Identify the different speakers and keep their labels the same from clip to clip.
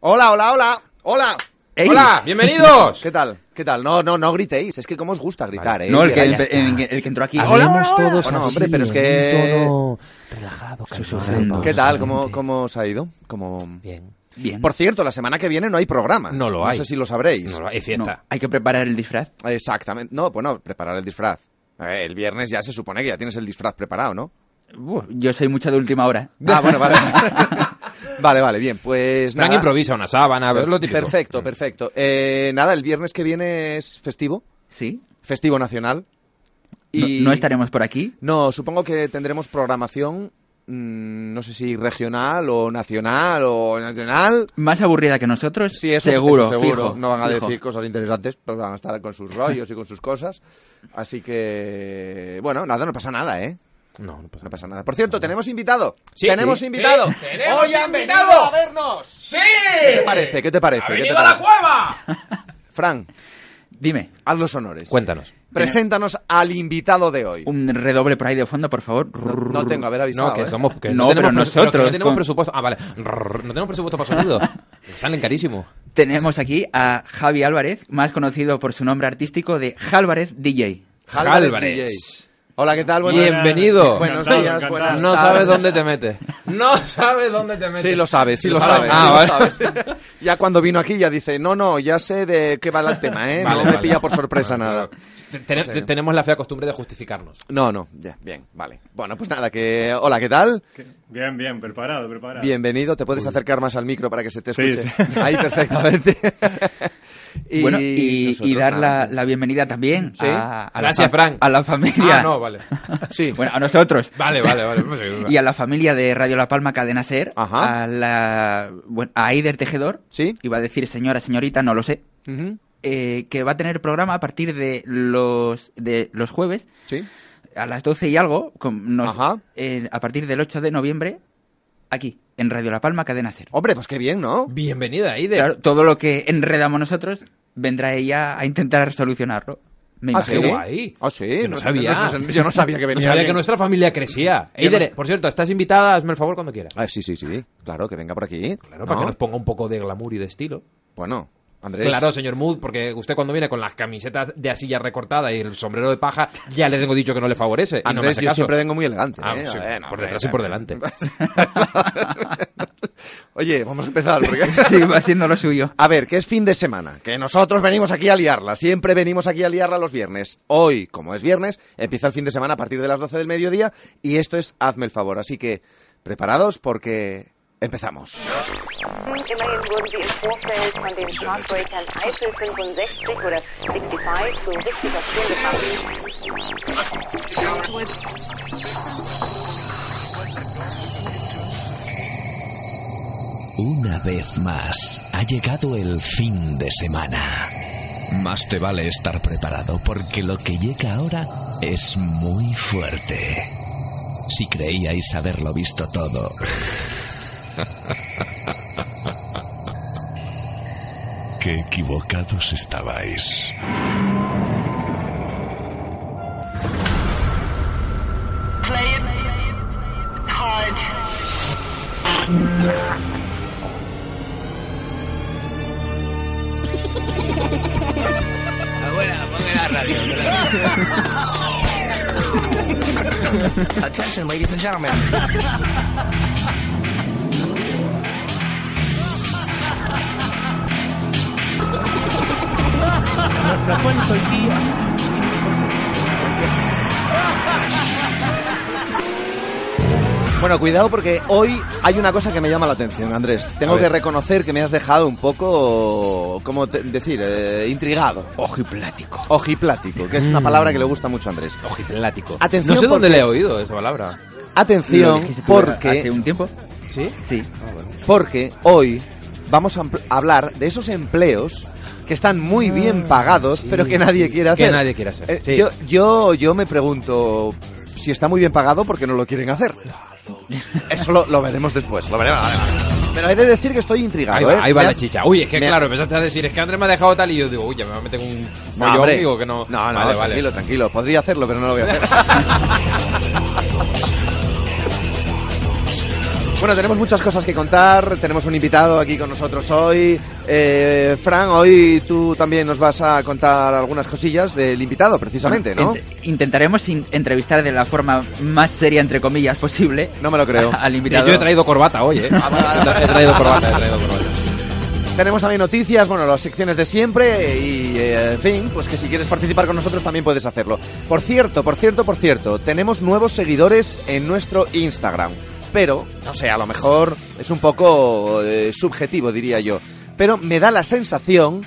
Speaker 1: Hola, hola, hola. Hola.
Speaker 2: Ey.
Speaker 3: Hola, bienvenidos.
Speaker 1: ¿Qué tal? ¿Qué tal? No, no, no gritéis. Es que como os gusta gritar, ¿eh?
Speaker 2: No, el que, el,
Speaker 1: está.
Speaker 2: el- el que entró aquí.
Speaker 3: Hablemos todos
Speaker 1: Bueno,
Speaker 3: así,
Speaker 1: hombre, pero es que-
Speaker 3: un tono relajado,
Speaker 2: Susurrando.
Speaker 1: ¿Qué tal? ¿Cómo, ¿Cómo os ha ido? ¿Cómo...
Speaker 3: Bien.
Speaker 2: Bien.
Speaker 1: Por cierto, la semana que viene no hay programa.
Speaker 3: No lo hay.
Speaker 1: No sé si lo sabréis.
Speaker 3: No, hay
Speaker 2: No, hay que preparar el disfraz.
Speaker 1: Exactamente. No, pues no, preparar el disfraz. Eh, el viernes ya se supone que ya tienes el disfraz preparado, ¿no?
Speaker 2: Uf, yo soy mucho de última hora.
Speaker 1: Ah, bueno, vale. vale, vale, bien. Pues nada.
Speaker 3: improvisa una sábana, es lo típico.
Speaker 1: Perfecto, perfecto. Eh, nada, el viernes que viene es festivo.
Speaker 2: ¿Sí?
Speaker 1: Festivo nacional.
Speaker 2: No-
Speaker 1: Y...
Speaker 2: No, estaremos por aquí.
Speaker 1: No, supongo que tendremos programación, mm, no sé si regional o nacional o nacional.
Speaker 2: Más aburrida que nosotros.
Speaker 1: Sí, eso
Speaker 2: seguro,
Speaker 1: eso seguro.
Speaker 2: fijo,
Speaker 1: no van a
Speaker 2: fijo.
Speaker 1: decir cosas interesantes, pues van a estar con sus rollos y con sus cosas. Así que, bueno, nada, no pasa nada, ¿eh?
Speaker 3: No, no pasa
Speaker 1: No pasa nada. Por cierto, tenemos invitado.
Speaker 3: Sí,
Speaker 1: tenemos
Speaker 3: sí,
Speaker 1: invitado.
Speaker 3: sí, tenemos
Speaker 1: Hoy han
Speaker 3: invitado.
Speaker 1: venido a vernos.
Speaker 3: ¡Sí!
Speaker 1: ¿Qué te parece? ¿Qué te parece?
Speaker 3: ¡Ha
Speaker 1: ¿Qué te
Speaker 3: a la cueva!
Speaker 1: Fran,
Speaker 2: Dime,
Speaker 1: haz los honores.
Speaker 3: Cuéntanos.
Speaker 1: Preséntanos al invitado de hoy.
Speaker 2: un redoble por ahí de fondo, por favor.
Speaker 1: No, no tengo, a ver avisado.
Speaker 3: No, que
Speaker 1: ¿eh?
Speaker 3: somos. Que
Speaker 2: No,
Speaker 3: tenemos
Speaker 2: pero nosotros,
Speaker 3: No tenemos
Speaker 2: con-
Speaker 3: presupuesto. Ah, vale. No tenemos presupuesto para sonido. Salen carísimo.
Speaker 2: Tenemos aquí a Javi Álvarez, más conocido por su nombre artístico de Álvarez DJ.
Speaker 1: Álvarez
Speaker 3: Álvarez.
Speaker 1: DJ. Hola, ¿qué tal? Buenas-
Speaker 3: Bienvenido.
Speaker 1: Buenos días, buenas
Speaker 3: No sabes dónde te metes. No sabes dónde te metes.
Speaker 1: Sí, lo sabes, sí lo
Speaker 3: Lo
Speaker 1: sabes. sí
Speaker 3: Ah,
Speaker 1: lo
Speaker 3: vale.
Speaker 1: sabes. ya cuando vino aquí ya dice, no, no, ya sé de qué va el tema, ¿eh?
Speaker 3: Vale,
Speaker 1: no me pilla por sorpresa nada.
Speaker 3: Te- te- te- Tenemos la fea costumbre de justificarnos.
Speaker 1: No, no, ya, bien, vale. Bueno, pues nada, que... Hola, ¿qué tal?
Speaker 4: Bien, bien, preparado, preparado.
Speaker 1: Bienvenido, te puedes acercar más al micro para que se te escuche.
Speaker 4: sí.
Speaker 1: Ahí, perfectamente. y
Speaker 2: bueno, y, dar la, la bienvenida también
Speaker 1: Sí.
Speaker 2: a, a
Speaker 3: Gracias,
Speaker 2: la, a la familia.
Speaker 3: Ah, no, vale.
Speaker 1: Sí,
Speaker 2: Bueno, a nosotros.
Speaker 3: Vale, vale, vale. Pues sí,
Speaker 2: Y a la familia de Radio La Palma Cadena Ser,
Speaker 1: Ajá.
Speaker 2: a la bueno, a Aider Tejedor,
Speaker 1: sí.
Speaker 2: iba a decir señora, señorita, no lo sé,
Speaker 1: ujú,
Speaker 2: eh, que va a tener programa a partir de los de los jueves
Speaker 1: Sí.
Speaker 2: A las 12 y algo, con- nos-
Speaker 1: Ajá.
Speaker 2: eh, a partir del 8 de noviembre, aquí, en Radio La Palma Cadena Ser.
Speaker 1: Hombre, pues qué bien, ¿no?
Speaker 3: Bienvenida, Aider.
Speaker 2: Claro, todo lo que enredamos nosotros, vendrá ella a intentar solucionarlo. Me
Speaker 1: Ah,
Speaker 2: imagino.
Speaker 3: Qué guay.
Speaker 1: Ah, sí.
Speaker 3: Yo no sabía.
Speaker 1: no- yo no sabía que
Speaker 3: No
Speaker 1: venía
Speaker 3: sabía
Speaker 1: alguien.
Speaker 3: que nuestra familia crecía. Eider,
Speaker 1: no-
Speaker 3: por cierto, estás invitada, hazme el favor cuando quieras.
Speaker 1: Ah, sí, sí, sí. Claro, que venga por aquí.
Speaker 3: Claro, para
Speaker 1: ¿No?
Speaker 3: que nos ponga un poco de glamour y de estilo.
Speaker 1: Bueno, Andrés.
Speaker 3: Claro, señor Mood, porque usted cuando viene con las camisetas de asilla recortada y el sombrero de paja, ya le tengo dicho que no le favorece. y no me
Speaker 1: Andrés,
Speaker 3: hace
Speaker 1: yo
Speaker 3: caso.
Speaker 1: siempre vengo muy elegante.
Speaker 3: Ah,
Speaker 1: ¿eh?
Speaker 3: sí, por detrás y por delante.
Speaker 1: Oye, vamos a empezar. Porque...
Speaker 2: Sí, va haciendo lo suyo.
Speaker 1: A ver, que es fin de semana, que nosotros venimos aquí a liarla, siempre venimos aquí a liarla los viernes. Hoy, como es viernes, empieza el fin de semana a partir de las 12 del mediodía y esto es Hazme el favor. Así que, preparados porque empezamos.
Speaker 5: Immerhin wurden sie im Vorfeld von den Chartbreakern Eifel 65 oder 65 zu wichtiger Stunde
Speaker 6: Una vez más, ha llegado el fin de semana. Más te vale estar preparado porque lo que llega ahora es muy fuerte. Si creíais haberlo visto todo, qué equivocados estabais.
Speaker 5: Play it hard.
Speaker 7: Attention, ladies and gentlemen.
Speaker 1: Bueno, cuidado porque hoy hay una cosa que me llama la atención, Andrés. Tengo que reconocer que me has dejado un poco, ¿cómo te- decir? Eh, intrigado.
Speaker 2: Ojiplático.
Speaker 1: Ojiplático, que es una palabra que le gusta mucho a Andrés.
Speaker 3: Ojiplático.
Speaker 1: Atención,
Speaker 3: No sé dónde
Speaker 1: porque-
Speaker 3: le he oído esa palabra.
Speaker 1: Atención,
Speaker 2: tú Hace
Speaker 1: porque,
Speaker 2: un tiempo.
Speaker 3: ¿Sí?
Speaker 2: Sí.
Speaker 1: porque hoy vamos a ampl- hablar de esos empleos que están muy bien pagados,
Speaker 3: sí,
Speaker 1: pero que nadie
Speaker 3: sí,
Speaker 1: quiere
Speaker 3: que
Speaker 1: hacer.
Speaker 3: nadie quiere hacer,
Speaker 1: Eh,
Speaker 3: sí.
Speaker 1: yo, yo, yo me pregunto si está muy bien pagado porque no lo quieren hacer. Eso lo, lo veremos después. Lo veremos. vale, vale. Pero he de decir que estoy intrigado.
Speaker 3: Ahí va,
Speaker 1: ¿eh?
Speaker 3: ahí va la
Speaker 1: has-
Speaker 3: chicha. Uy, es que
Speaker 1: me
Speaker 3: claro, empezaste a decir, es que Andrés me ha dejado tal y yo digo, uy, ya me va a meter un
Speaker 1: No, hombre.
Speaker 3: digo que no.
Speaker 1: No, no,
Speaker 3: vale, vale.
Speaker 1: tranquilo, tranquilo. Podría hacerlo, pero no lo voy a hacer. Bueno, tenemos muchas cosas que contar. Tenemos un invitado aquí con nosotros hoy. Eh, Fran, hoy tú también nos vas a contar algunas cosillas del invitado, precisamente, ¿no?
Speaker 2: Int- Intentaremos in- entrevistar de la forma más seria, entre comillas, posible
Speaker 1: No me lo creo.
Speaker 2: al invitado.
Speaker 3: yo he traído corbata hoy, ¿eh? he traído corbata, he traído corbata.
Speaker 1: Tenemos también noticias, bueno, las secciones de siempre y, eh, en fin, pues que si quieres participar con nosotros también puedes hacerlo. Por cierto, por cierto, por cierto, tenemos nuevos seguidores en nuestro Instagram. Pero, no sé, a lo mejor es un poco eh, subjetivo, diría yo. Pero me da la sensación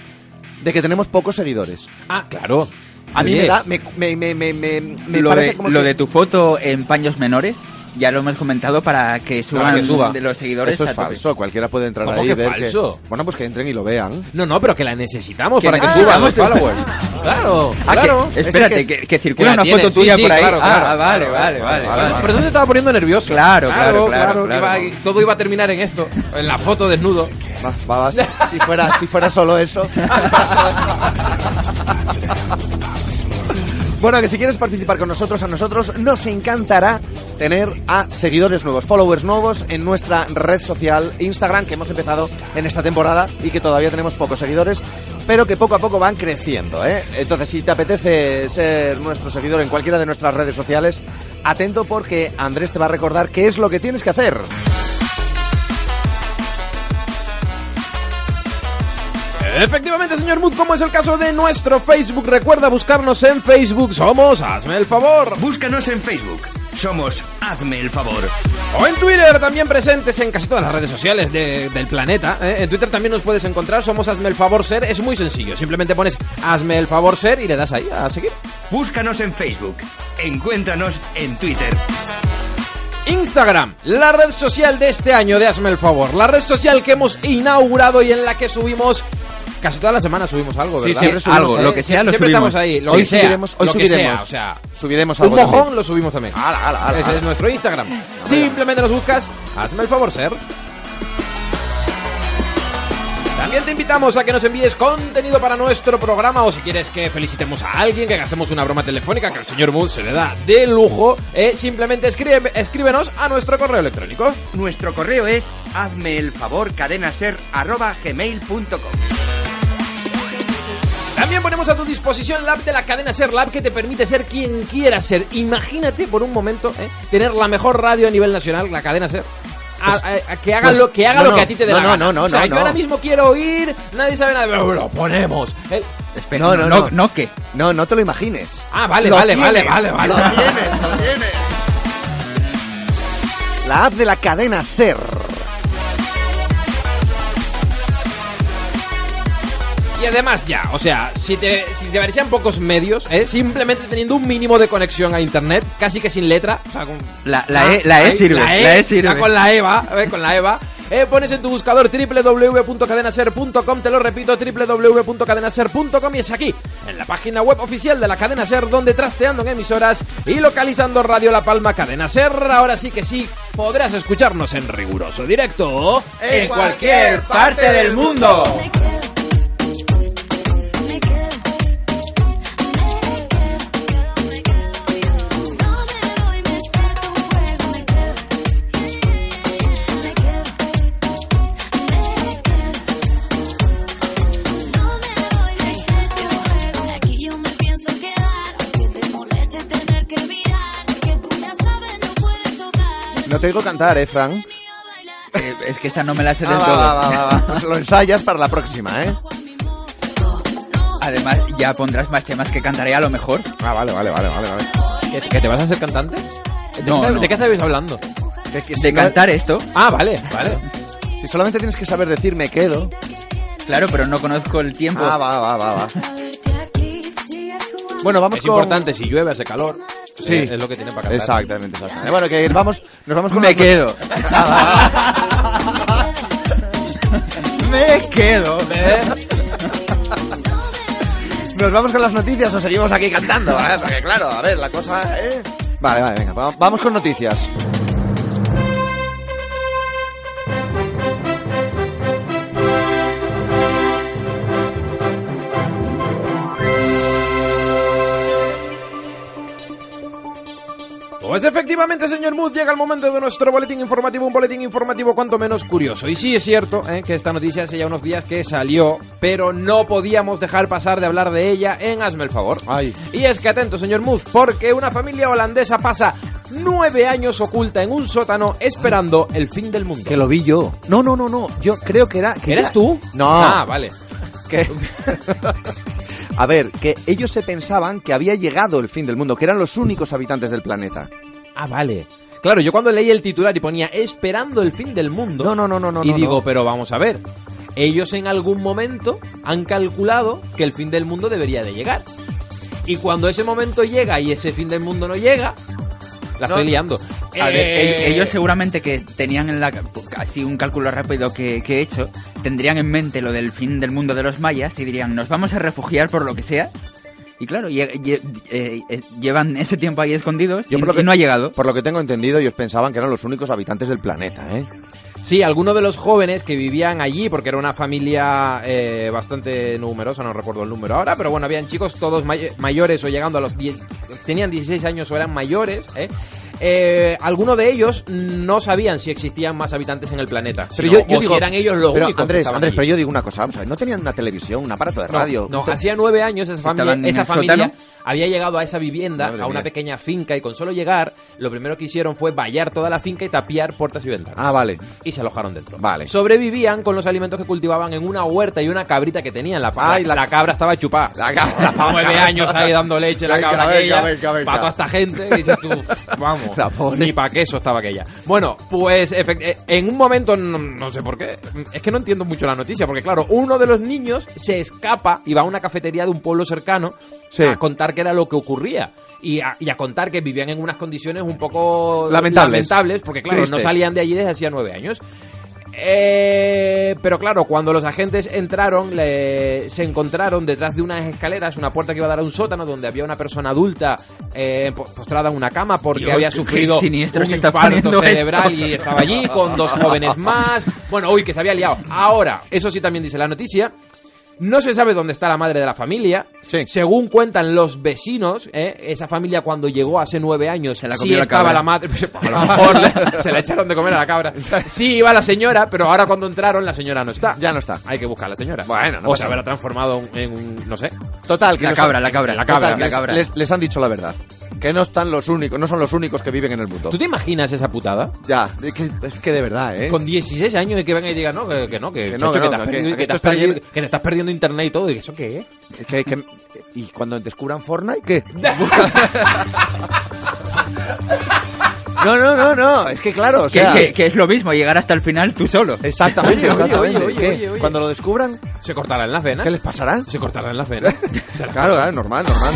Speaker 1: de que tenemos pocos seguidores.
Speaker 3: Ah, claro.
Speaker 1: A mí
Speaker 3: Oye,
Speaker 1: me da, me, me, me, me, me- me
Speaker 2: lo
Speaker 1: parece
Speaker 2: de,
Speaker 1: como
Speaker 2: lo
Speaker 1: que-
Speaker 2: de tu foto en paños menores, ya lo hemos comentado para que suban
Speaker 3: que suba.
Speaker 2: de los seguidores.
Speaker 1: Eso es falso, cualquiera puede entrar
Speaker 3: ¿Cómo
Speaker 1: ahí y
Speaker 3: que
Speaker 1: ver
Speaker 3: falso?
Speaker 1: que... Bueno, pues que entren y lo vean.
Speaker 3: No, no, pero que la necesitamos
Speaker 2: Que
Speaker 3: para que suban los
Speaker 2: tu-
Speaker 3: followers. Claro,
Speaker 2: Ah,
Speaker 3: claro.
Speaker 2: que, espérate,
Speaker 1: que
Speaker 2: que,
Speaker 1: es-
Speaker 2: que circula una foto tuya
Speaker 3: sí,
Speaker 2: por ahí.
Speaker 3: claro, claro.
Speaker 2: ah, vale, vale, vale, vale.
Speaker 3: Por eso te estaba poniendo nervioso.
Speaker 2: Claro, claro, claro, claro.
Speaker 3: iba- todo iba a terminar en esto, en la foto desnudo.
Speaker 1: Va, va, va, si, si fuera, si fuera solo eso. Bueno, que si quieres participar con nosotros, a nosotros nos encantará tener a seguidores nuevos, followers nuevos en nuestra red social Instagram que hemos empezado en esta temporada y que todavía tenemos pocos seguidores, pero que poco a poco van creciendo. ¿eh? Entonces, si te apetece ser nuestro seguidor en cualquiera de nuestras redes sociales, atento porque Andrés te va a recordar qué es lo que tienes que hacer.
Speaker 3: Efectivamente, señor Mood, como es el caso de nuestro Facebook, recuerda buscarnos en Facebook. Somos Hazme el favor.
Speaker 8: Búscanos en Facebook. Somos Hazme el favor.
Speaker 3: O en Twitter, también presentes en casi todas las redes sociales de- del planeta. ¿eh? En Twitter también nos puedes encontrar. Somos Hazme el favor ser. Es muy sencillo. Simplemente pones Hazme el favor ser y le das ahí a seguir.
Speaker 8: Búscanos en Facebook. Encuéntranos en Twitter.
Speaker 3: Instagram, la red social de este año de Hazme el favor. La red social que hemos inaugurado y en la que subimos. Casi todas las semanas subimos algo,
Speaker 1: Sí,
Speaker 3: ¿verdad?
Speaker 1: siempre subimos,
Speaker 2: algo, lo que sea, lo
Speaker 3: siempre
Speaker 2: subimos.
Speaker 3: estamos ahí. Lo
Speaker 1: hoy
Speaker 3: que sea,
Speaker 1: subiremos, hoy
Speaker 3: lo que
Speaker 1: subiremos,
Speaker 3: sea, o sea,
Speaker 1: subiremos
Speaker 3: un
Speaker 1: algo
Speaker 3: mojón
Speaker 1: también.
Speaker 3: lo subimos también.
Speaker 1: Ala, ala, ala,
Speaker 3: Ese
Speaker 1: ala.
Speaker 3: es nuestro Instagram. Simplemente nos buscas, hazme el favor ser. También te invitamos a que nos envíes contenido para nuestro programa o si quieres que felicitemos a alguien, que gastemos una broma telefónica que al señor Mood se le da de lujo, eh, simplemente escribe- escríbenos a nuestro correo electrónico.
Speaker 9: Nuestro correo es hazme el favor cadenaser arroba gmail.com.
Speaker 3: También ponemos a tu disposición la app de la cadena Ser, la app que te permite ser quien quieras ser. Imagínate por un momento eh, tener la mejor radio a nivel nacional, la cadena Ser. A- a- a que haga
Speaker 1: pues,
Speaker 3: lo que haga
Speaker 1: no,
Speaker 3: lo que a ti te dé
Speaker 1: no,
Speaker 3: la
Speaker 1: no,
Speaker 3: gana.
Speaker 1: no, no,
Speaker 3: o sea,
Speaker 1: no,
Speaker 3: yo ahora mismo quiero oír, nadie sabe nada, pero lo ponemos. Eh,
Speaker 2: Espera,
Speaker 1: No, no,
Speaker 2: no,
Speaker 1: no.
Speaker 2: no, ¿qué?
Speaker 1: No, no te lo imagines.
Speaker 3: Ah, vale,
Speaker 1: Lo
Speaker 3: vale, vale, vale, vale.
Speaker 1: Lo tienes, lo tienes. La app de la cadena Ser.
Speaker 3: Y además ya, o sea, si te, si te parecían pocos medios, eh, simplemente teniendo un mínimo de conexión a internet, casi que sin letra, o sea, con,
Speaker 2: La, la, e, la E
Speaker 3: ahí,
Speaker 2: sirve.
Speaker 3: La E,
Speaker 2: La E sirve.
Speaker 3: ya con la EVA, eh, con la EVA. Eh, pones en tu buscador www.cadenaser.com, te lo repito, www.cadenaser.com y es aquí, en la página web oficial de la cadena Ser, donde trasteando en emisoras y localizando Radio La Palma Cadena Ser, ahora sí que sí, podrás escucharnos en riguroso directo
Speaker 1: En cualquier parte del mundo.
Speaker 10: Te
Speaker 1: digo cantar, ¿eh, Fran?
Speaker 2: Eh, es que esta no me la sé
Speaker 1: Ah,
Speaker 2: del
Speaker 1: va,
Speaker 2: todo.
Speaker 1: va, va, va, va. Pues lo ensayas para la próxima, ¿eh?
Speaker 2: Además, ya pondrás más temas que cantaré a lo mejor.
Speaker 1: Ah, vale, vale, vale, vale. vale.
Speaker 3: ¿Que, te vas a hacer cantante? ¿De,
Speaker 2: No,
Speaker 3: qué,
Speaker 2: no.
Speaker 3: ¿De qué estabais hablando?
Speaker 1: Que- que si
Speaker 2: De
Speaker 1: no-
Speaker 2: cantar esto,
Speaker 3: Ah, vale, vale.
Speaker 1: Si solamente tienes que saber decir me quedo.
Speaker 2: claro, pero no conozco el tiempo.
Speaker 1: Ah, va, va, va, va. Bueno, vamos
Speaker 3: Es
Speaker 1: con...
Speaker 3: importante, si llueve hace calor.
Speaker 1: Sí.
Speaker 3: eh, Es lo que tiene para cantar.
Speaker 1: Exactamente, exactamente. Bueno, que vamos, nos vamos con
Speaker 2: me quedo. Me quedo.
Speaker 1: ¿Nos vamos con las noticias o seguimos aquí cantando? eh? Porque claro, a ver, la cosa... ¿eh? Vale, vale, venga, va- vamos con noticias.
Speaker 3: Pues efectivamente, señor Mood, llega el momento de nuestro boletín informativo, un boletín informativo cuanto menos curioso. Y sí es cierto ¿eh? que esta noticia hace ya unos días que salió, pero no podíamos dejar pasar de hablar de ella en Hazme el favor.
Speaker 1: Ay.
Speaker 3: Y es que atento, señor Mood, porque una familia holandesa pasa nueve años oculta en un sótano esperando el fin del mundo.
Speaker 1: Que lo vi yo. No, no, no, no. Yo creo que era. Que
Speaker 3: ¿Eres
Speaker 1: era-
Speaker 3: tú?
Speaker 1: No.
Speaker 3: Ah, vale.
Speaker 1: que- A ver, que ellos se pensaban que había llegado el fin del mundo, que eran los únicos habitantes del planeta.
Speaker 3: Ah, vale. Claro, yo cuando leí el titular y ponía esperando el fin del mundo.
Speaker 1: No, no, no, no, no.
Speaker 3: y
Speaker 1: no,
Speaker 3: digo,
Speaker 1: no.
Speaker 3: pero vamos a ver. Ellos en algún momento han calculado que el fin del mundo debería de llegar. Y cuando ese momento llega y ese fin del mundo no llega, la
Speaker 1: No.
Speaker 3: estoy liando.
Speaker 2: A ver,
Speaker 3: Eh,
Speaker 2: el- ellos seguramente que tenían en la así un cálculo rápido que, que he hecho, tendrían en mente lo del fin del mundo de los mayas y dirían, nos vamos a refugiar por lo que sea. Y claro, lle- lle- eh, eh, llevan ese tiempo ahí escondidos
Speaker 1: Yo
Speaker 2: y,
Speaker 1: por lo que-
Speaker 2: y no ha llegado.
Speaker 1: Por lo que tengo entendido, ellos pensaban que eran los únicos habitantes del planeta, ¿eh?
Speaker 3: Sí, algunos de los jóvenes que vivían allí, porque era una familia eh, bastante numerosa, no recuerdo el número ahora, pero bueno, habían chicos todos may- mayores o llegando a los 10, tenían 16 años o eran mayores, ¿eh? Eh, algunos de ellos no sabían si existían más habitantes en el planeta,
Speaker 1: Pero
Speaker 3: sino-
Speaker 1: yo, yo
Speaker 3: o
Speaker 1: digo,
Speaker 3: si eran ellos los
Speaker 1: pero
Speaker 3: únicos.
Speaker 1: Andrés, Andrés,
Speaker 3: allí.
Speaker 1: pero yo digo una cosa, vamos a ver, no tenían una televisión, un aparato de radio.
Speaker 3: No, hacía nueve años esa familia, esa
Speaker 2: sótano.
Speaker 3: había llegado a esa vivienda,
Speaker 1: Madre
Speaker 3: a una
Speaker 1: mía.
Speaker 3: pequeña finca, y con solo llegar, lo primero que hicieron fue vallar toda la finca y tapiar puertas y ventanas.
Speaker 1: Ah, vale.
Speaker 3: Y se alojaron dentro.
Speaker 1: Vale.
Speaker 3: Sobrevivían con los alimentos que cultivaban en una huerta y una cabrita que tenían. La,
Speaker 1: Ay, la-
Speaker 3: la cabra estaba chupada.
Speaker 1: La cabra.
Speaker 3: Nueve años ahí dando leche la cabra
Speaker 1: venga,
Speaker 3: aquella.
Speaker 1: venga, venga.
Speaker 3: Para toda esta gente. Y dices tú, vamos. Ni para queso estaba aquella. Bueno, pues eh, en un momento, no, no sé por qué, es que no entiendo mucho la noticia, porque claro, uno de los niños se escapa y va a una cafetería de un pueblo cercano
Speaker 1: Sí.
Speaker 3: a contar qué era lo que ocurría. Y a, y a contar que vivían en unas condiciones un poco
Speaker 1: Lamentables.
Speaker 3: lamentables porque claro, no salían de allí desde hacía nueve años. Eh, pero claro, cuando los agentes entraron, le- se encontraron detrás de unas escaleras, una puerta que iba a dar a un sótano donde había una persona adulta eh, po- postrada en una cama porque
Speaker 2: Dios,
Speaker 3: había sufrido un infarto cerebral
Speaker 2: esto.
Speaker 3: y estaba allí con dos jóvenes más. Bueno, uy, que se había liado. Ahora, eso sí también dice la noticia. No se sabe dónde está la madre de la familia.
Speaker 1: Sí.
Speaker 3: Según cuentan los vecinos, ¿eh? esa familia cuando llegó hace nueve años,
Speaker 2: Se la
Speaker 3: sí
Speaker 2: la
Speaker 3: estaba
Speaker 2: cabra.
Speaker 3: la madre. Pues, a lo mejor le- se la echaron de comer a la cabra. Sí iba la señora, pero ahora cuando entraron la señora no está.
Speaker 1: Ya no está.
Speaker 3: Hay que buscar a la señora.
Speaker 1: Bueno, no
Speaker 3: o se habrá transformado en un, no sé.
Speaker 1: Total, que
Speaker 2: La cabra, la cabra,
Speaker 3: la cabra,
Speaker 1: que
Speaker 2: la
Speaker 1: les-
Speaker 2: cabra.
Speaker 1: Les, les han dicho la verdad. Que no están los únicos, no son los únicos que viven en el mundo.
Speaker 3: ¿Tú te imaginas esa putada?
Speaker 1: Ya, es que, es que de verdad, ¿eh?
Speaker 3: Con 16 años y que venga y diga, no, que, que no, que,
Speaker 1: Que no,
Speaker 3: chacho,
Speaker 1: que no,
Speaker 3: te has
Speaker 1: que-
Speaker 3: perdido-
Speaker 1: que
Speaker 3: que te que estás perdiendo internet y todo. ¿Y eso qué es?
Speaker 1: Que- que- y cuando descubran Fortnite, ¿qué? No, no, no, no. Es que claro, o
Speaker 2: Que,
Speaker 1: sea...
Speaker 2: que- que es lo mismo, llegar hasta el final tú solo.
Speaker 1: Exactamente,
Speaker 3: Oye, oye,
Speaker 1: exactamente.
Speaker 3: oye, oye, oye, oye.
Speaker 1: Cuando lo descubran,
Speaker 3: Se cortará en la cena.
Speaker 1: ¿qué les pasará?
Speaker 3: Se cortará en la cena. Se la-
Speaker 1: Claro, claro, normal, normal.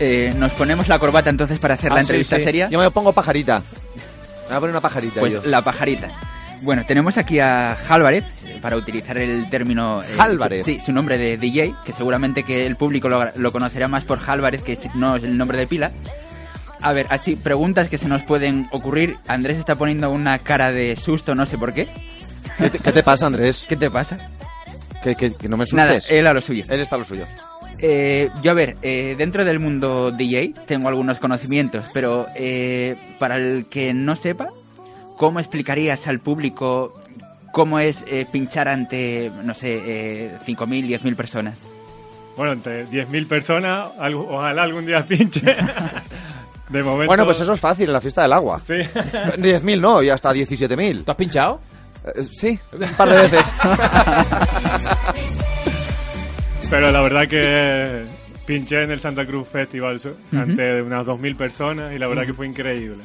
Speaker 2: Eh, nos ponemos la corbata entonces para hacer la
Speaker 1: Ah,
Speaker 2: entrevista
Speaker 1: sí.
Speaker 2: seria.
Speaker 1: Yo me pongo pajarita. Me voy a poner una pajarita
Speaker 2: Pues
Speaker 1: yo.
Speaker 2: la pajarita. Bueno, tenemos aquí a Álvarez, para utilizar el término... eh,
Speaker 1: Álvarez.
Speaker 2: sí, su nombre de DJ, que seguramente que el público lo, lo conocerá más por Álvarez, que no es el nombre de pila. A ver, así, preguntas que se nos pueden ocurrir. Andrés está poniendo una cara de susto, no sé por qué.
Speaker 1: ¿Qué te, qué te pasa, Andrés?
Speaker 2: ¿Qué te pasa?
Speaker 1: Que, que- que no me
Speaker 2: Nada,
Speaker 1: asustes.
Speaker 2: él a lo suyo.
Speaker 1: Él está a lo suyo.
Speaker 2: Eh, yo, a ver, eh, dentro del mundo DJ tengo algunos conocimientos, pero eh, para el que no sepa, ¿cómo explicarías al público cómo es eh, pinchar ante, no sé, eh, 5.000, 10.000 personas?
Speaker 4: Bueno, entre 10.000 personas, algo- ojalá algún día pinche. De momento.
Speaker 1: Bueno, pues eso es fácil en la fiesta del agua.
Speaker 4: Sí.
Speaker 1: 10.000 no, y hasta 17.000.
Speaker 3: ¿Tú has pinchado?
Speaker 1: Eh, sí, un par de veces.
Speaker 4: Pero la verdad que pinché en el Santa Cruz Festival so- ante unas 2.000 personas y la verdad que fue increíble.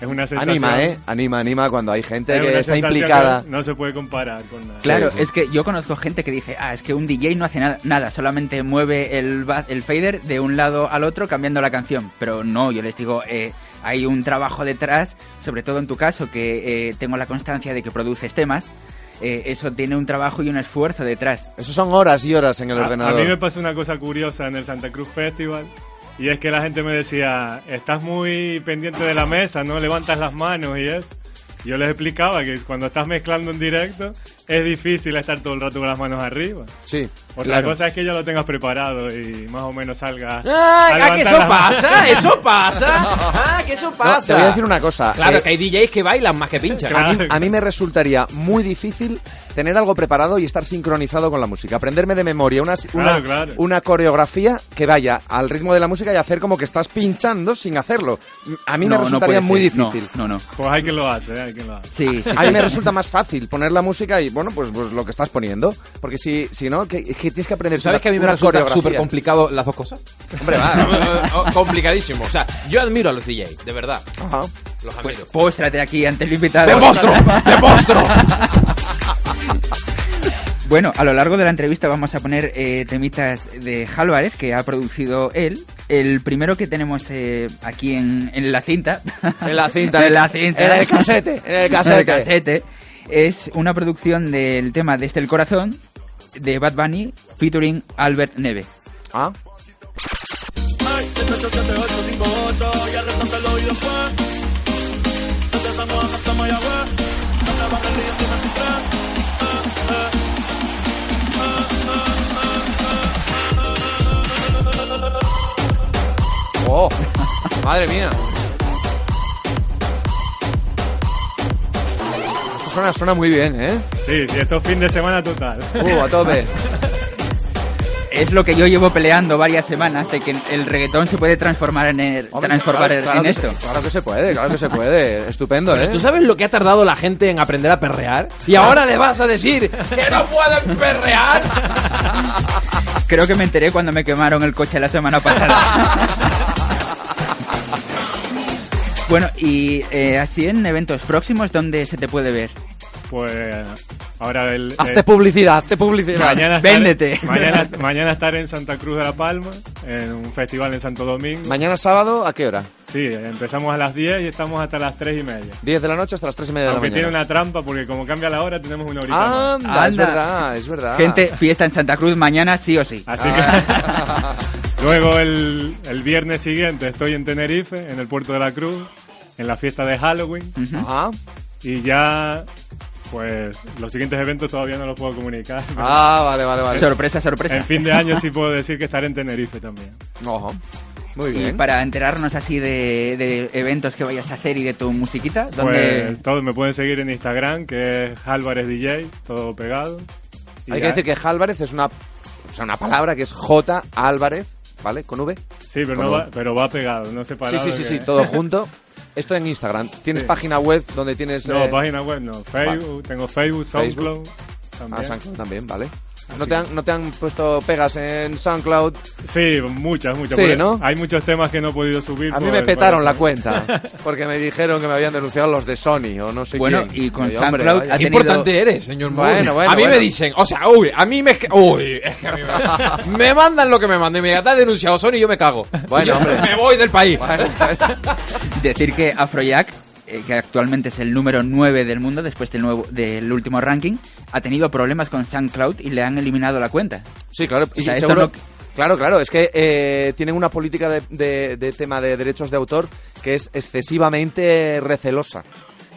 Speaker 4: Es una sensación.
Speaker 1: anima, ¿eh? Anima, anima cuando hay gente
Speaker 4: es
Speaker 1: que está implicada.
Speaker 4: que No se puede comparar con nada.
Speaker 2: Claro,
Speaker 1: Sí, sí.
Speaker 2: es que yo conozco gente que dice, ah, es que un DJ no hace nada, nada solamente mueve el, el fader de un lado al otro cambiando la canción. Pero no, yo les digo, eh, hay un trabajo detrás, sobre todo en tu caso, que eh, tengo la constancia de que produces temas. Eh, eso tiene un trabajo y un esfuerzo detrás.
Speaker 1: Eso son horas y horas en el
Speaker 4: A- A,
Speaker 1: ordenador.
Speaker 4: mí me pasó una cosa curiosa en el Santa Cruz Festival. Y es que la gente me decía, estás muy pendiente de la mesa, no levantas las manos y eso. Yo les explicaba que cuando estás mezclando en directo es difícil estar todo el rato con las manos arriba.
Speaker 1: Sí.
Speaker 4: Otra
Speaker 2: Claro.
Speaker 4: cosa es que ya lo tengas preparado y más o menos salga.
Speaker 3: Ah, ah, que eso pasa, eso pasa. Ah, que eso
Speaker 1: No,
Speaker 3: pasa.
Speaker 1: te voy a decir una cosa.
Speaker 3: Claro,
Speaker 1: eh,
Speaker 3: que hay DJs que bailan más que pinchan.
Speaker 4: Claro.
Speaker 1: a, mí, a mí me resultaría muy difícil tener algo preparado y estar sincronizado con la música. Aprenderme de memoria una, una,
Speaker 4: Claro, claro.
Speaker 1: una coreografía que vaya al ritmo de la música y hacer como que estás pinchando sin hacerlo. A mí
Speaker 2: No,
Speaker 1: me
Speaker 2: no
Speaker 1: resultaría
Speaker 2: puede
Speaker 1: muy
Speaker 2: ser. No,
Speaker 1: difícil.
Speaker 2: No, no.
Speaker 4: Pues hay quien lo hace, ¿eh? hay quien lo hace.
Speaker 2: Sí, sí,
Speaker 1: A mí me resulta más fácil poner la música y, bueno, pues, pues lo que estás poniendo. Porque si, si no, que, que tienes que aprender
Speaker 3: ¿Sabes que a mí me
Speaker 1: una
Speaker 3: resulta súper complicado las dos cosas?
Speaker 1: Hombre, va.
Speaker 3: Complicadísimo. O sea, yo admiro a los DJs, de verdad.
Speaker 1: Ajá.
Speaker 3: Los
Speaker 2: Pues
Speaker 3: admiro.
Speaker 2: póstrate aquí ante el invitado.
Speaker 3: ¡De monstruo! ¡De monstruo!
Speaker 2: Bueno, a lo largo de la entrevista vamos a poner eh, temitas de Álvarez que ha producido él. El primero que tenemos eh, aquí en, en la cinta.
Speaker 1: En la cinta.
Speaker 2: en la cinta.
Speaker 1: En el casete. En el
Speaker 2: En
Speaker 1: casete.
Speaker 2: el casete. Es una producción del tema Desde el Corazón de Bad Bunny featuring Albert Neve.
Speaker 1: Ah. Oh, madre mía. Esto suena, suena muy bien, ¿eh?
Speaker 4: Sí, sí, esto es fin de semana total.
Speaker 1: Uh, a tope.
Speaker 2: Es lo que yo llevo peleando varias semanas de que el reggaetón se puede transformar en, el-
Speaker 1: Hombre,
Speaker 2: transformar
Speaker 1: claro, claro
Speaker 2: en
Speaker 1: que
Speaker 2: esto.
Speaker 1: se- claro que se puede, claro que se puede. Estupendo, ¿eh?
Speaker 3: ¿Tú sabes lo que ha tardado la gente en aprender a perrear? Y ahora le vas a decir que no pueden perrear.
Speaker 2: Creo que me enteré cuando me quemaron el coche la semana pasada. bueno, y eh, así en eventos próximos, ¿dónde se te puede ver?
Speaker 4: Pues ahora el.
Speaker 1: Hazte
Speaker 4: el-
Speaker 1: publicidad, hazte publicidad.
Speaker 4: Mañana estaré-
Speaker 2: Véndete.
Speaker 4: Mañana, mañana estaré en Santa Cruz de la Palma, en un festival en Santo Domingo.
Speaker 1: Mañana sábado, ¿a qué hora?
Speaker 4: Sí, empezamos a las 10 y estamos hasta las 3 y media.
Speaker 1: 10 de la noche hasta las 3 y media de la
Speaker 4: Aunque tiene
Speaker 1: mañana.
Speaker 4: una trampa porque como cambia la hora tenemos una horita más.
Speaker 1: Anda, es
Speaker 2: Anda.
Speaker 1: verdad, es verdad.
Speaker 2: Gente, fiesta en Santa Cruz mañana sí o sí.
Speaker 4: Así
Speaker 1: Ah.
Speaker 4: que luego el, el viernes siguiente estoy en Tenerife, en el puerto de la Cruz, en la fiesta de Halloween.
Speaker 2: Ujú.
Speaker 1: Ajá.
Speaker 4: Y ya, pues los siguientes eventos todavía no los puedo comunicar.
Speaker 1: Ah, vale, vale, vale.
Speaker 2: Sorpresa, sorpresa.
Speaker 4: En fin de año sí puedo decir que estaré en Tenerife también.
Speaker 1: Ojo. Muy
Speaker 2: Y
Speaker 1: bien.
Speaker 2: para enterarnos así de, de eventos que vayas a hacer y de tu musiquita, ¿dónde...?
Speaker 4: Pues todos me pueden seguir en Instagram, que es Álvarez DJ, todo pegado. Y
Speaker 1: Hay
Speaker 4: ya-
Speaker 1: que decir que Álvarez es una, o sea, una palabra que es J Álvarez, ¿vale? Con V.
Speaker 4: Sí, pero, no va, pero va pegado, no
Speaker 1: Sí,
Speaker 4: separado.
Speaker 1: sí, sí,
Speaker 4: que-
Speaker 1: sí, todo junto. Esto en Instagram. ¿Tienes
Speaker 4: Sí.
Speaker 1: página web donde tienes...
Speaker 4: No,
Speaker 1: eh,
Speaker 4: página web no. Facebook, tengo Facebook,
Speaker 1: Facebook.
Speaker 4: SoundCloud. También.
Speaker 1: Ah, SoundCloud también, vale. ¿No te, han, ¿No te han puesto pegas en SoundCloud?
Speaker 4: Sí, muchas, muchas.
Speaker 1: Sí, ¿no?
Speaker 4: Hay muchos temas que no he podido subir.
Speaker 1: A mí me petaron la cuenta porque me dijeron que me habían denunciado los de Sony o no sé
Speaker 2: Bueno,
Speaker 1: quién.
Speaker 2: y con SoundCloud ha
Speaker 3: Qué
Speaker 2: tenido-
Speaker 3: importante eres, señor Moore.
Speaker 1: Bueno, bueno,
Speaker 3: A mí
Speaker 1: bueno.
Speaker 3: me dicen, o sea, uy, a mí me... Uy, es que a mí me... me mandan lo que me mandan y me digan, te ha denunciado Sony y yo me cago.
Speaker 1: Bueno, hombre.
Speaker 3: Me voy del país.
Speaker 1: Bueno,
Speaker 2: Decir que Afrojack, eh, que actualmente es el número 9 del mundo después del, nuevo, del último ranking, ha tenido problemas con SoundCloud y le han eliminado la cuenta.
Speaker 1: Sí, claro.
Speaker 2: O
Speaker 1: y
Speaker 2: sea,
Speaker 1: seguro-
Speaker 2: no-
Speaker 1: Claro, claro, es que eh, tienen una política de, de- de tema de derechos de autor que es excesivamente recelosa.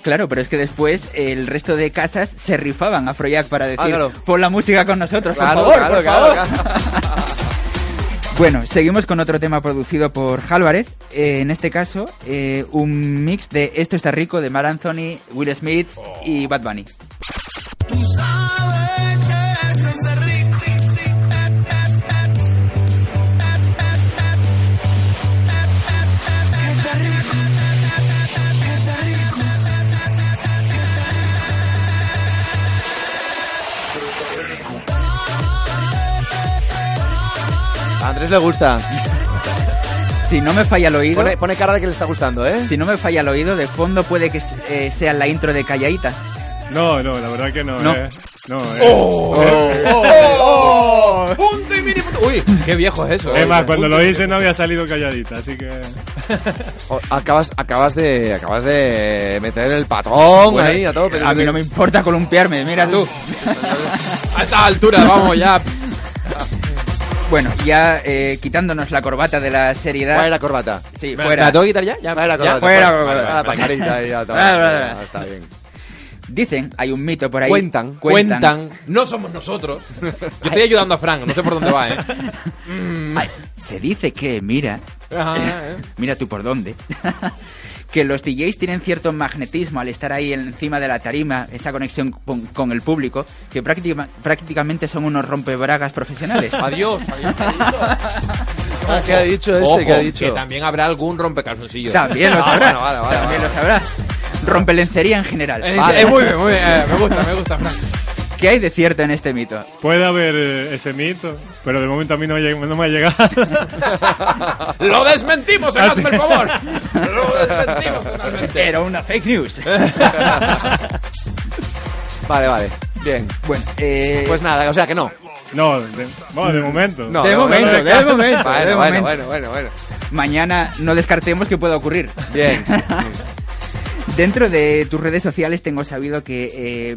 Speaker 2: Claro, pero es que después el resto de casas se rifaban a Afrojack para decir,
Speaker 1: Ah, claro.
Speaker 2: pon la música con nosotros,
Speaker 1: Claro,
Speaker 2: por favor,
Speaker 1: claro,
Speaker 2: por
Speaker 1: claro,
Speaker 2: favor".
Speaker 1: claro.
Speaker 2: Bueno, seguimos con otro tema producido por Álvarez. Eh, en este caso, eh, un mix de Esto está rico de Mar Anthony, Will Smith y Bad Bunny.
Speaker 1: A Andrés le gusta.
Speaker 2: Si no me falla el oído,
Speaker 1: Pone, pone cara de que le está gustando, ¿eh?
Speaker 2: si no me falla el oído, de fondo puede que eh, sea la intro de Calladita.
Speaker 4: No, no, la verdad que no.
Speaker 2: No.
Speaker 4: eh. No, eh.
Speaker 3: ¡Oh!
Speaker 4: Eh,
Speaker 3: ¡Oh! ¡Punto y mini punto! Uy, qué viejo es eso.
Speaker 4: Es
Speaker 3: eh.
Speaker 4: más, cuando lo
Speaker 3: y
Speaker 4: hice no había salido calladita, así que...
Speaker 1: O- Acabas, acabas de, acabas de meter el patrón
Speaker 2: Bueno,
Speaker 1: ahí a todo. pero
Speaker 2: a mí no me importa columpiarme, mira tú.
Speaker 3: A esta altura, vamos ya.
Speaker 2: Bueno, ya eh, quitándonos la corbata de la seriedad.
Speaker 1: Fuera la corbata.
Speaker 2: Sí,
Speaker 3: ¿Me
Speaker 2: fuera.
Speaker 3: la tengo que quitar ya? ¿Ya?
Speaker 1: Fuera la corbata.
Speaker 2: Fuera,
Speaker 1: fuera.
Speaker 2: fuera, fuera.
Speaker 1: pajarita ahí, ya. Está bien.
Speaker 2: Dicen, hay un mito por ahí.
Speaker 1: Cuentan.
Speaker 3: Cuentan. No somos nosotros. Yo estoy ayudando a Frank, no sé por dónde va, ¿eh?
Speaker 2: Ay, se dice que, mira,
Speaker 3: Ajá, eh.
Speaker 2: mira tú por dónde, que los DJs tienen cierto magnetismo al estar ahí encima de la tarima, esa conexión con, con el público, que práctica- prácticamente son unos rompebragas profesionales.
Speaker 1: Adiós, adiós. ¿Qué ha dicho este?
Speaker 3: Ojo,
Speaker 1: ¿Qué ha dicho?
Speaker 3: que también habrá algún rompecalzoncillos.
Speaker 2: También lo
Speaker 3: Ah,
Speaker 2: sabrá.
Speaker 3: bueno, vale, vale,
Speaker 2: también
Speaker 3: vale.
Speaker 2: lo sabrá. Rompelencería en general.
Speaker 3: Eh,
Speaker 2: Vale.
Speaker 3: eh, muy bien, muy bien. eh, me gusta, me gusta, Frank.
Speaker 2: ¿Qué hay de cierto en este mito?
Speaker 4: Puede haber eh, ese mito, pero de momento a mí no, no me ha llegado.
Speaker 3: ¡Lo desmentimos,
Speaker 4: Ah,
Speaker 3: hazme el favor! ¡Lo desmentimos finalmente!
Speaker 2: Era una fake news.
Speaker 1: Vale, vale. Bien.
Speaker 2: bueno, eh,
Speaker 1: Pues nada, o sea que no.
Speaker 4: No, de, bueno, de momento.
Speaker 1: No,
Speaker 2: de momento, de momento,
Speaker 1: Bueno,
Speaker 2: de
Speaker 1: bueno,
Speaker 2: momento.
Speaker 1: bueno, bueno, bueno.
Speaker 2: mañana no descartemos que pueda ocurrir.
Speaker 1: Bien.
Speaker 2: Dentro de tus redes sociales tengo sabido que eh,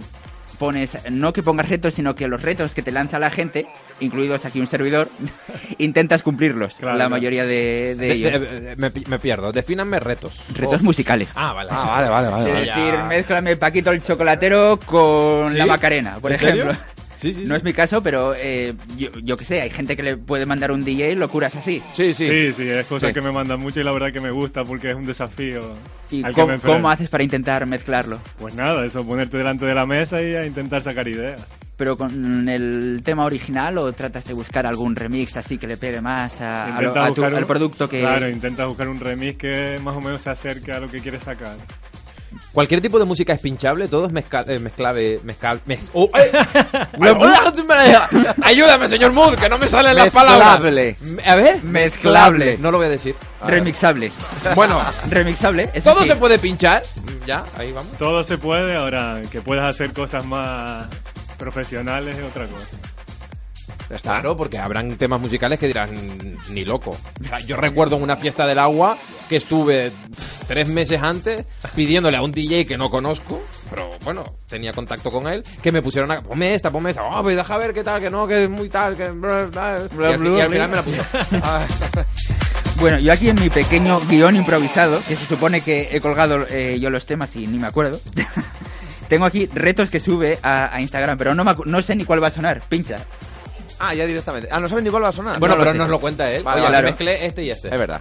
Speaker 2: pones, no que pongas retos, sino que los retos que te lanza la gente, incluidos aquí un servidor, intentas cumplirlos,
Speaker 4: Claro,
Speaker 2: la
Speaker 4: claro.
Speaker 2: mayoría de, de
Speaker 3: De-
Speaker 2: ellos.
Speaker 3: de- de- me, pi- me pierdo. Defínanme retos.
Speaker 2: retos musicales.
Speaker 3: Ah, vale.
Speaker 1: Ah, vale, vale, vale.
Speaker 2: Es
Speaker 1: vale.
Speaker 3: ya.
Speaker 2: decir, mézclame Paquito el chocolatero con
Speaker 3: ¿Sí?
Speaker 2: la Macarena, por
Speaker 3: ¿En serio?
Speaker 2: Ejemplo.
Speaker 3: Sí, sí.
Speaker 2: No es mi caso, pero eh, yo, yo que sé, hay gente que le puede mandar un DJ locuras así.
Speaker 1: Sí, sí.
Speaker 4: Sí, sí, es cosa
Speaker 1: Sí.
Speaker 4: que me mandan mucho y la verdad que me gusta porque es un desafío.
Speaker 2: ¿Y
Speaker 4: al que
Speaker 2: cómo,
Speaker 4: me
Speaker 2: cómo haces para intentar mezclarlo?
Speaker 4: Pues nada, eso, ponerte delante de la mesa y a intentar sacar ideas.
Speaker 2: ¿Pero con el tema original o tratas de buscar algún remix así que le pegue más a, a lo-
Speaker 4: Intenta
Speaker 2: a tu-
Speaker 4: buscar un-
Speaker 2: al producto que...
Speaker 4: Claro, intenta buscar un remix que más o menos se acerque a lo que quieres sacar.
Speaker 3: Cualquier tipo de música es pinchable, todo es mezcla, eh, mezclave, mezcal, mez- oh, ¡eh! Ayúdame, señor Mood, que no me salen las palabras.
Speaker 1: Mezclable.
Speaker 3: A ver,
Speaker 2: Mezclable.
Speaker 3: No lo voy a decir.
Speaker 2: Remixable.
Speaker 3: Bueno,
Speaker 2: Remixable. es
Speaker 3: todo se puede pinchar. Ya, ahí vamos.
Speaker 4: Todo se puede, ahora que puedas hacer cosas más profesionales es otra cosa.
Speaker 1: Ya está.
Speaker 3: Claro, porque habrán temas musicales que dirán ni loco. O sea, yo recuerdo en una fiesta del agua que estuve tres meses antes pidiéndole a un DJ que no conozco, pero bueno, tenía contacto con él, que me pusieron a ponme esta, ponme esta, oh, pues deja ver qué tal, que no, que es muy tal, que bla, bla, y, al, fin- y al final me la puso.
Speaker 2: Bueno, yo aquí en mi pequeño guion improvisado, que se supone que he colgado eh, yo los temas y ni me acuerdo, tengo aquí retos que sube a, a Instagram, pero no, me no sé ni cuál va a sonar. Pincha.
Speaker 1: Ah, ya directamente. Ah, no saben ni cuál va a sonar.
Speaker 3: bueno,
Speaker 2: no
Speaker 3: pero nos lo cuenta él.
Speaker 1: Vale,
Speaker 3: Oye, que mezclé este y este.
Speaker 1: Es verdad.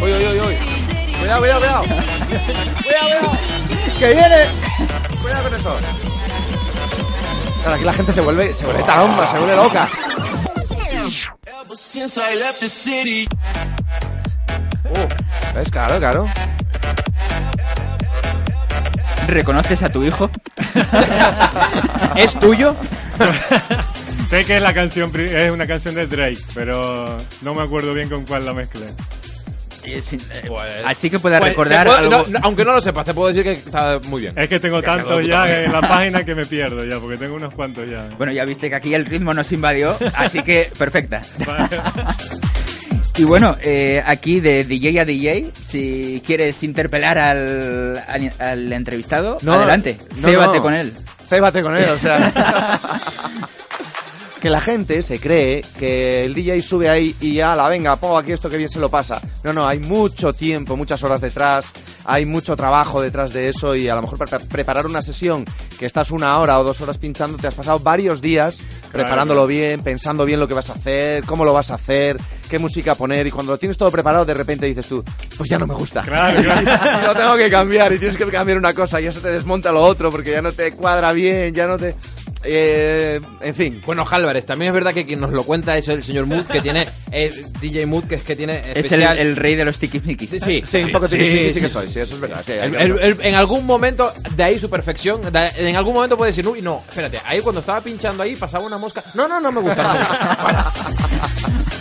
Speaker 1: Uy, uy, uy, uy. Cuidado, cuidado, cuidado. cuidado, cuidado.
Speaker 2: ¡Que viene!
Speaker 1: Cuidado con eso. Claro, aquí la gente se vuelve, se vuelve taromba, se vuelve loca. Uh, ¿Ves? Claro, claro.
Speaker 2: ¿Reconoces a tu hijo?
Speaker 3: ¿Es tuyo?
Speaker 4: Sé que es la canción es una canción de Drake, pero no me acuerdo bien con cuál la mezclé.
Speaker 2: Eh,
Speaker 3: Pues-
Speaker 2: Así que pueda
Speaker 3: Pues,
Speaker 2: recordar
Speaker 3: te puedo-
Speaker 2: algo...
Speaker 3: no, no, aunque no lo sepas, te puedo decir que está muy bien.
Speaker 4: Es que tengo tantos ya en la página que me pierdo ya, porque tengo unos cuantos ya.
Speaker 2: Bueno, ya viste que aquí el ritmo nos invadió, así que perfecta.
Speaker 4: Vale.
Speaker 2: Y bueno, eh, aquí de DJ a DJ, si quieres interpelar al, al, al entrevistado,
Speaker 1: No,
Speaker 2: adelante,
Speaker 1: no,
Speaker 2: cébate
Speaker 1: no.
Speaker 2: con él.
Speaker 1: Cébate con él, o sea. que la gente se cree que el DJ sube ahí y ya la venga, pongo aquí esto que bien se lo pasa. No, no, hay mucho tiempo, muchas horas detrás, hay mucho trabajo detrás de eso y a lo mejor para preparar una sesión que estás una hora o dos horas pinchando, te has pasado varios días preparándolo
Speaker 4: claro.
Speaker 1: bien, pensando bien lo que vas a hacer, cómo lo vas a hacer, qué música poner y cuando lo tienes todo preparado de repente dices tú, pues ya no me gusta.
Speaker 4: Claro, claro.
Speaker 1: lo tengo que cambiar y tienes que cambiar una cosa y eso te desmonta lo otro porque ya no te cuadra bien, ya no te... eh, en fin.
Speaker 3: Bueno, Álvarez, también es verdad que quien nos lo cuenta es el señor Mood, que tiene eh, DJ Mood, que es que tiene
Speaker 2: Es el,
Speaker 3: especial...
Speaker 2: el rey de los tiquismiquis.
Speaker 3: Sí,
Speaker 1: Sí, un poco
Speaker 3: sí,
Speaker 1: tiquismiquis sí,
Speaker 3: sí,
Speaker 1: que soy, sí, eso es verdad. sí, hay
Speaker 3: El-
Speaker 1: que
Speaker 3: el-
Speaker 1: reconocer.
Speaker 3: el- en algún momento, de ahí su perfección, de- en algún momento puede decir, uy, no, espérate, ahí cuando estaba pinchando ahí pasaba una mosca. No, no, no me gusta.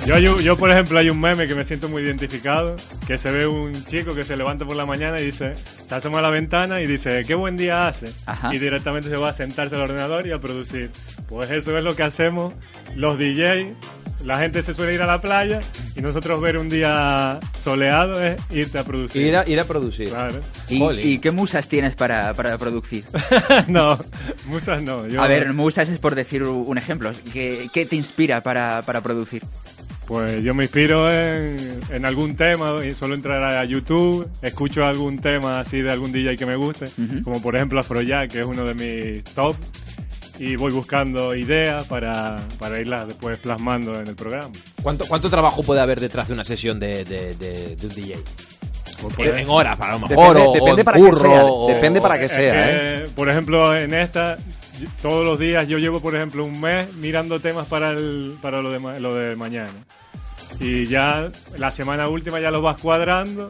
Speaker 4: Yo, yo, yo, por ejemplo, hay un meme que me siento muy identificado, que se ve un chico que se levanta por la mañana y dice, se asoma a la ventana y dice, qué buen día hace.
Speaker 2: Ajá.
Speaker 4: Y directamente se va a sentarse al ordenador y a producir. Pues eso es lo que hacemos los DJ. La gente se suele ir a la playa y nosotros ver un día soleado es irte a producir.
Speaker 3: Ir a, ir a producir.
Speaker 4: Claro.
Speaker 2: ¿Y, qué musas tienes para, para producir?
Speaker 4: no, musas no. Yo,
Speaker 2: A ver, musas es por decir un ejemplo. ¿Qué, qué te inspira para, para producir?
Speaker 4: Pues yo me inspiro en, en algún tema y solo entrar a YouTube, escucho algún tema así de algún DJ que me guste, como por ejemplo Afrojack, que es uno de mis top, y voy buscando ideas para, para irlas después plasmando en el programa.
Speaker 3: ¿Cuánto, ¿Cuánto trabajo puede haber detrás de una sesión de, de, de- de un DJ?
Speaker 4: por
Speaker 3: en, horas, para lo mejor.
Speaker 1: Depende,
Speaker 3: o-
Speaker 1: para
Speaker 3: curro,
Speaker 1: que sea.
Speaker 3: o-
Speaker 1: Depende para que sea, ¿eh?
Speaker 4: Por ejemplo, en esta, todos los días yo llevo, por ejemplo, un mes mirando temas para, el, para lo, de, lo de mañana. Y ya la semana última ya lo vas cuadrando,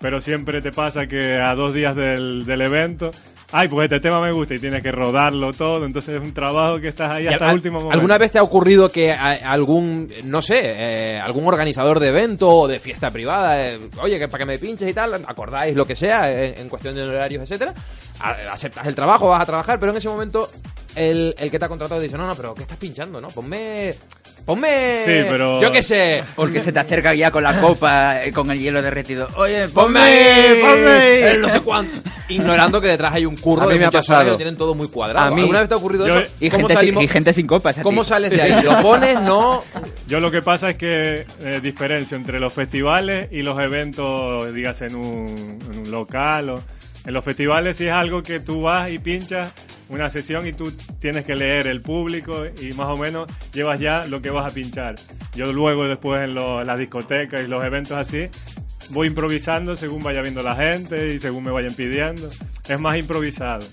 Speaker 4: pero siempre te pasa que a dos días del, del evento, ay, pues este tema me gusta y tienes que rodarlo todo, entonces es un trabajo que estás ahí
Speaker 3: ¿Y
Speaker 4: hasta el último momento.
Speaker 3: ¿Alguna vez te ha ocurrido que algún, no sé, eh, algún organizador de evento o de fiesta privada, eh, oye, que para que me pinches y tal, acordáis lo que sea eh, en, cuestión de horarios, etcétera, aceptas el trabajo, vas a trabajar, pero en ese momento el, el que te ha contratado dice, no, no, pero ¿qué estás pinchando, no? Ponme, ponme,
Speaker 4: Sí, pero-
Speaker 3: yo qué sé,
Speaker 2: Porque se te acerca ya con la copa, eh, con el hielo derretido. Oye,
Speaker 3: ponme,
Speaker 2: ponme, ponme.
Speaker 3: el no sé cuánto, ignorando que detrás hay un curro
Speaker 1: A mí
Speaker 3: de
Speaker 1: me ha pasado.
Speaker 3: que lo tienen todo muy cuadrado.
Speaker 1: A mí-
Speaker 3: ¿Alguna vez te ha ocurrido
Speaker 4: Yo-
Speaker 3: eso?
Speaker 2: Y
Speaker 3: ¿Cómo
Speaker 2: gente, sin,
Speaker 3: salimos?
Speaker 2: y gente sin copas. a
Speaker 3: ¿Cómo sales de ahí? ¿Lo pones? ¿No?
Speaker 4: Yo lo que pasa es que eh, diferencio entre los festivales y los eventos, digas, en un, en un local o... En los festivales sí es algo que tú vas y pinchas una sesión y tú tienes que leer el público y más o menos llevas ya lo que vas a pinchar. Yo luego después en, lo- las discotecas y los eventos así voy improvisando según vaya viendo la gente y según me vayan pidiendo. Es más improvisado.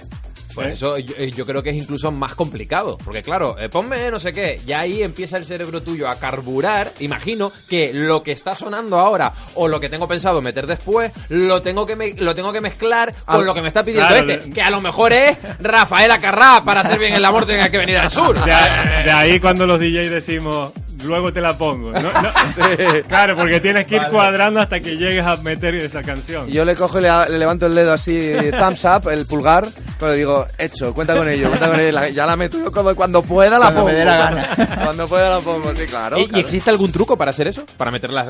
Speaker 3: Pues
Speaker 4: ¿Eh?
Speaker 3: eso yo, yo creo que es incluso más complicado. Porque claro, eh, ponme no sé qué, ya ahí empieza el cerebro tuyo a carburar. Imagino que lo que está sonando ahora o lo que tengo pensado meter después, lo tengo que, me- lo tengo que mezclar con
Speaker 1: Al-
Speaker 3: lo que me está pidiendo
Speaker 4: Claro,
Speaker 3: este.
Speaker 4: de-
Speaker 3: Que a lo mejor es Rafael Acarrá para hacer bien el amor tenga que venir al sur.
Speaker 4: De, de ahí cuando los DJs decimos, luego te la pongo. No, no, Claro, porque tienes que ir cuadrando hasta que llegues a meter esa canción.
Speaker 1: Yo le cojo y le, le levanto el dedo así, thumbs up, el pulgar, pero le digo, hecho, cuenta con ello, cuenta con ello. La- Ya la meto yo cuando, cuando pueda la
Speaker 2: Cuando
Speaker 1: pongo.
Speaker 2: me dé la gana.
Speaker 1: Cuando pueda la pongo, sí, claro.
Speaker 3: ¿Y, y
Speaker 1: claro.
Speaker 3: existe algún truco para hacer eso? Para meterlas.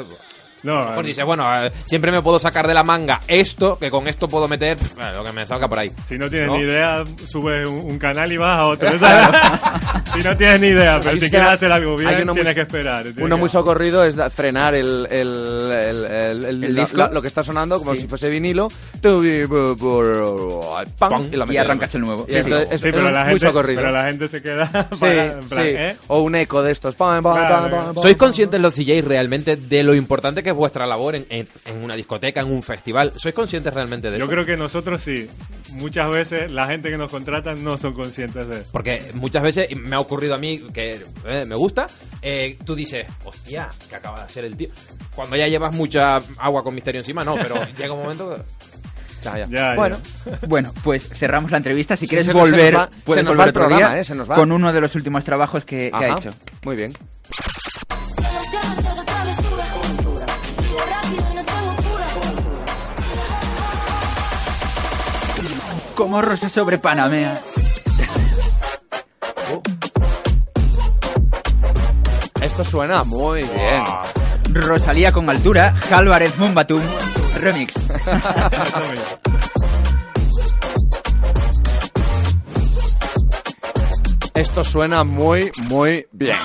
Speaker 4: No,
Speaker 3: A lo mejor dices, bueno, eh, siempre me puedo sacar de la manga esto, que con esto puedo meter pff, eh, lo que me salga por ahí.
Speaker 4: si no tienes
Speaker 3: ¿No?
Speaker 4: ni idea, subes un, un canal y vas a otro. si no tienes ni idea, pero
Speaker 1: Ahí
Speaker 4: si
Speaker 1: está.
Speaker 4: quieres hacer algo bien,
Speaker 1: Hay uno muy-
Speaker 4: tienes que esperar. tienes
Speaker 1: Uno
Speaker 4: que-
Speaker 1: muy socorrido es da- frenar el, el, el, el- el-
Speaker 2: ¿El
Speaker 1: la-
Speaker 2: disco?
Speaker 1: la- lo que está sonando como si fuese vinilo. ¡pam! Y, lo
Speaker 2: Y
Speaker 1: metes.
Speaker 2: arrancas el nuevo.
Speaker 1: Y entonces es,
Speaker 4: Sí,
Speaker 1: es
Speaker 4: pero la,
Speaker 1: muy
Speaker 4: gente,
Speaker 1: socorrido.
Speaker 4: pero la gente se queda
Speaker 1: Sí,
Speaker 4: para, en plan,
Speaker 1: sí.
Speaker 4: ¿eh?
Speaker 1: O un eco de estos. Pam, pam,
Speaker 4: Claro,
Speaker 1: pam, pam, pam.
Speaker 3: ¿Sois conscientes los DJs realmente de lo importante que es vuestra labor en, en- en una discoteca, en un festival? ¿Sois conscientes realmente de
Speaker 4: Yo
Speaker 3: eso?
Speaker 4: creo que nosotros sí. Muchas veces la gente que nos contrata no son conscientes de eso.
Speaker 3: Porque muchas veces me ha ocurrido a mí que eh, me gusta, eh, tú dices, hostia, que acaba de hacer el tío. Cuando ya llevas mucha agua con misterio encima, no, pero llega un momento que...
Speaker 1: Ya, ya.
Speaker 4: Ya,
Speaker 1: bueno,
Speaker 2: Bueno, pues cerramos la entrevista. Si
Speaker 1: Sí,
Speaker 2: quieres
Speaker 1: se nos- se
Speaker 2: volver,
Speaker 1: nos va- se nos
Speaker 2: volver
Speaker 1: va el programa,
Speaker 2: día
Speaker 1: eh, se nos va.
Speaker 2: con uno de los últimos trabajos que, que ha hecho.
Speaker 1: Muy bien.
Speaker 2: Como Rosa sobre Panamea.
Speaker 1: Esto suena muy bien.
Speaker 2: Rosalía con altura, Álvarez Mumbatum, remix.
Speaker 1: Esto suena muy, muy bien.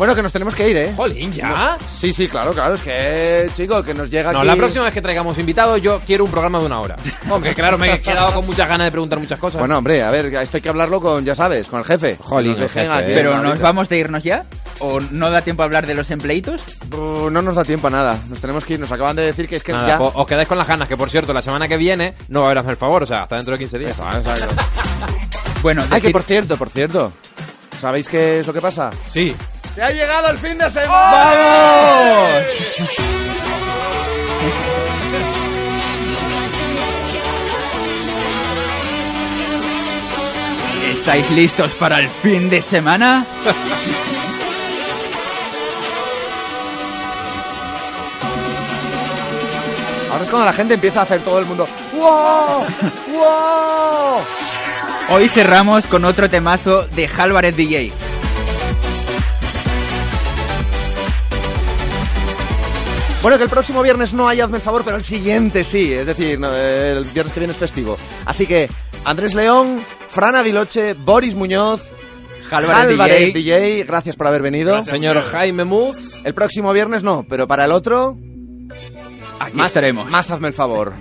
Speaker 1: Bueno, que nos tenemos que ir, ¿eh?
Speaker 3: Jolín, ¿ya?
Speaker 1: Sí, sí, claro, claro. Es que, chico, que nos llega
Speaker 3: No,
Speaker 1: aquí...
Speaker 3: la próxima vez que traigamos invitados yo quiero un programa de una hora. Aunque claro, me he quedado con muchas ganas de preguntar muchas cosas.
Speaker 1: Bueno, hombre, a ver, esto hay que hablarlo con, ya sabes, con el jefe.
Speaker 3: Jolín, el jefe,
Speaker 1: aquí.
Speaker 2: Pero nos
Speaker 1: horita.
Speaker 2: vamos de irnos ya. ¿O no da tiempo a hablar de los empleitos?
Speaker 1: Uh, no nos da tiempo a nada. Nos tenemos que ir. Nos acaban de decir que es que
Speaker 3: Nada,
Speaker 1: ya...
Speaker 3: os quedáis con las ganas, que por cierto, la semana que viene no va a haber el favor, o sea, hasta dentro de 15 días.
Speaker 1: Eso, exacto.
Speaker 2: Bueno,
Speaker 1: Ay, que
Speaker 2: decir-
Speaker 1: por cierto, por cierto. ¿Sabéis qué es lo que pasa?
Speaker 3: Sí.
Speaker 1: ¡Te ha llegado el fin de semana! ¡Vamos!
Speaker 2: ¿Estáis listos para el fin de semana?
Speaker 1: Ahora es cuando la gente empieza a hacer todo el mundo. ¡Wow! ¡Wow!
Speaker 2: Hoy cerramos con otro temazo de Álvarez DJ.
Speaker 1: Bueno, que el próximo viernes no hay Hazme el favor, pero el siguiente sí. Es decir, no, el viernes que viene es festivo. Así que Andrés León, Fran Aguiloche, Boris Muñoz,
Speaker 2: Álvarez
Speaker 1: Álvarez
Speaker 2: DJ.
Speaker 1: DJ, gracias por haber venido.
Speaker 3: Señor Jaime Muz.
Speaker 1: El próximo viernes no, pero para el otro,
Speaker 2: Aquí
Speaker 1: más,
Speaker 2: estaremos.
Speaker 1: más hazme el favor.